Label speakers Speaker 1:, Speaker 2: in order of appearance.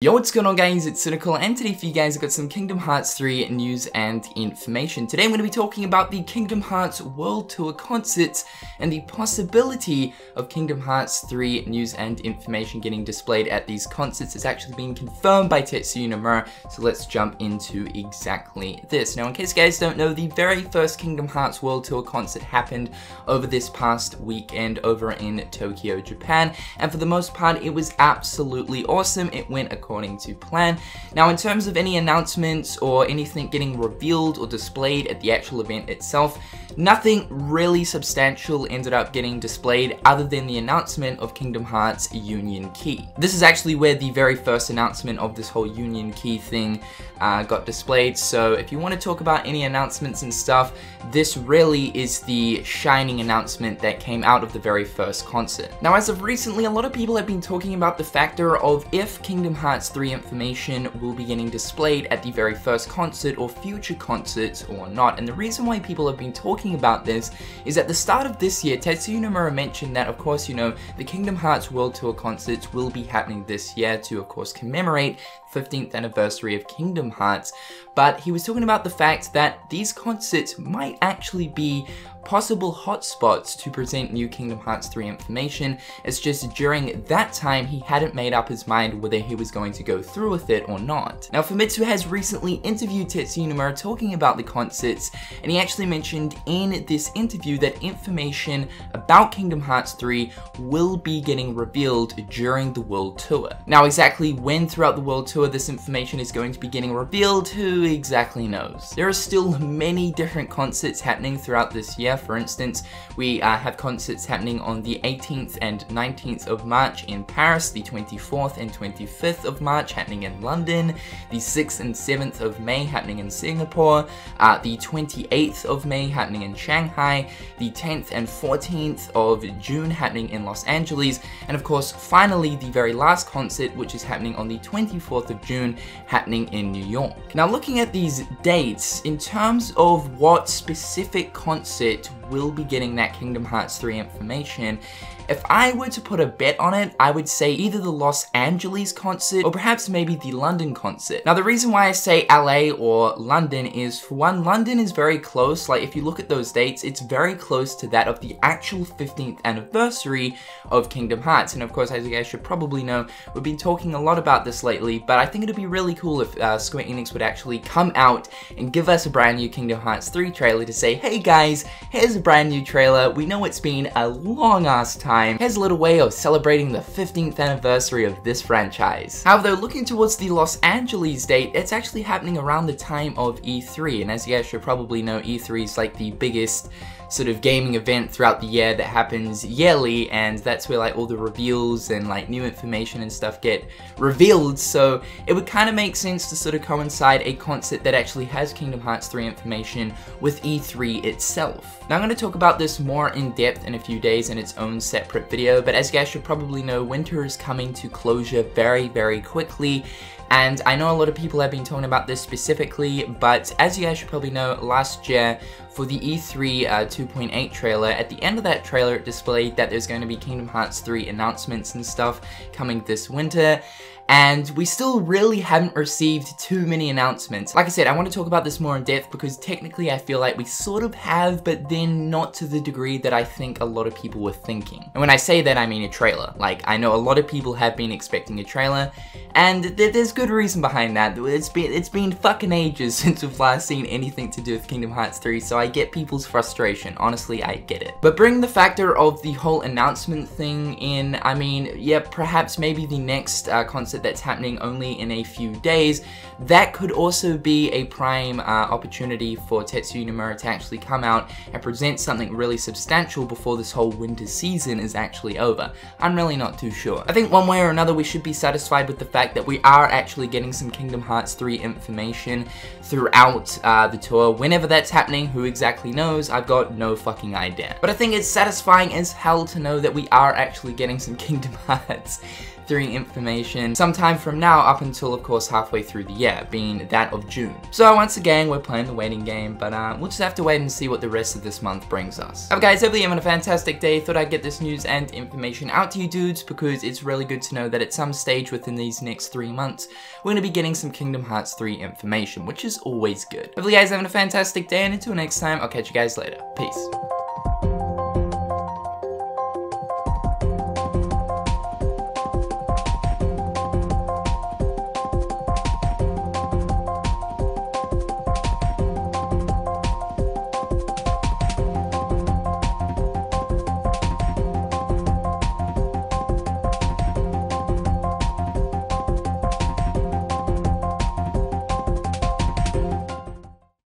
Speaker 1: Yo, what's going on guys, it's Cynical, and today for you guys I've got some Kingdom Hearts 3 news and information. Today I'm going to be talking about the Kingdom Hearts World Tour concerts and the possibility of Kingdom Hearts 3 news and information getting displayed at these concerts. It's actually been confirmed by Tetsuya Nomura, so let's jump into exactly this. Now in case you guys don't know, the very first Kingdom Hearts World Tour concert happened over this past weekend over in Tokyo, Japan, and for the most part it was absolutely awesome. It went according to plan. Now in terms of any announcements or anything getting revealed or displayed at the actual event itself, nothing really substantial ended up getting displayed other than the announcement of Kingdom Hearts Union Key. This is actually where the very first announcement of this whole Union Key thing uh, got displayed, so if you want to talk about any announcements and stuff, this really is the shining announcement that came out of the very first concert. Now as of recently, a lot of people have been talking about the factor of if Kingdom Hearts Hearts 3 information will be getting displayed at the very first concert or future concerts or not. And the reason why people have been talking about this is at the start of this year, Tetsuya Nomura mentioned that, of course, you know, the Kingdom Hearts World Tour concerts will be happening this year to, of course, commemorate 15th anniversary of Kingdom Hearts, but he was talking about the fact that these concerts might actually be possible hotspots to present new Kingdom Hearts 3 information, it's just during that time he hadn't made up his mind whether he was going to go through with it or not. Now Famitsu has recently interviewed Tetsuya Nomura talking about the concerts, and he actually mentioned in this interview that information about Kingdom Hearts 3 will be getting revealed during the World Tour. Now exactly when throughout the World Tour this information is going to be getting revealed, who exactly knows? There are still many different concerts happening throughout this year. For instance, we uh, have concerts happening on the 18th and 19th of March in Paris, the 24th and 25th of March happening in London, the 6th and 7th of May happening in Singapore, uh, the 28th of May happening in Shanghai, the 10th and 14th of June happening in Los Angeles, and of course, finally, the very last concert, which is happening on the 24th of June happening in New York. Now looking at these dates, in terms of what specific concert will be getting that Kingdom Hearts 3 information, if I were to put a bet on it, I would say either the Los Angeles concert or perhaps maybe the London concert. Now the reason why I say LA or London is for one, London is very close, like if you look at those dates, it's very close to that of the actual 15th anniversary of Kingdom Hearts. And of course, as you guys should probably know, we've been talking a lot about this lately, but I think it'd be really cool if uh, Square Enix would actually come out and give us a brand new Kingdom Hearts 3 trailer to say, hey guys, here's a brand new trailer. We know it's been a long ass time here's a little way of celebrating the 15th anniversary of this franchise. However, looking towards the Los Angeles date, it's actually happening around the time of E3, and as you guys should probably know, E3 is like the biggest sort of gaming event throughout the year that happens yearly and that's where like all the reveals and like new information and stuff get revealed so it would kind of make sense to sort of coincide a concert that actually has Kingdom Hearts 3 information with E3 itself. Now I'm going to talk about this more in depth in a few days in its own separate video but as you guys should probably know winter is coming to closure very very quickly. And I know a lot of people have been talking about this specifically, but as you guys should probably know, last year for the E3 uh, 2.8 trailer, at the end of that trailer it displayed that there's going to be Kingdom Hearts 3 announcements and stuff coming this winter, and we still really haven't received too many announcements. Like I said, I want to talk about this more in depth because technically I feel like we sort of have, but then not to the degree that I think a lot of people were thinking. And when I say that, I mean a trailer. Like, I know a lot of people have been expecting a trailer, and th there's good reason behind that. It's been, it's been fucking ages since we've last seen anything to do with Kingdom Hearts 3, so I get people's frustration. Honestly, I get it. But bring the factor of the whole announcement thing in, I mean, yeah, perhaps maybe the next uh, concert that's happening only in a few days, that could also be a prime uh, opportunity for Tetsuya Nomura to actually come out and present something really substantial before this whole winter season is actually over. I'm really not too sure. I think one way or another we should be satisfied with the fact that we are actually getting some Kingdom Hearts 3 information throughout uh, the tour. Whenever that's happening, who exactly knows, I've got no fucking idea. But I think it's satisfying as hell to know that we are actually getting some Kingdom Hearts 3 information. Sometime from now up until, of course, halfway through the year, being that of June. So once again, we're playing the waiting game, but uh, we'll just have to wait and see what the rest of this month brings us. Alright guys, hopefully you're having a fantastic day. Thought I'd get this news and information out to you dudes because it's really good to know that at some stage within these next three months, we're going to be getting some Kingdom Hearts 3 information, which is always good. Hopefully you guys having a fantastic day, and until next time, I'll catch you guys later. Peace.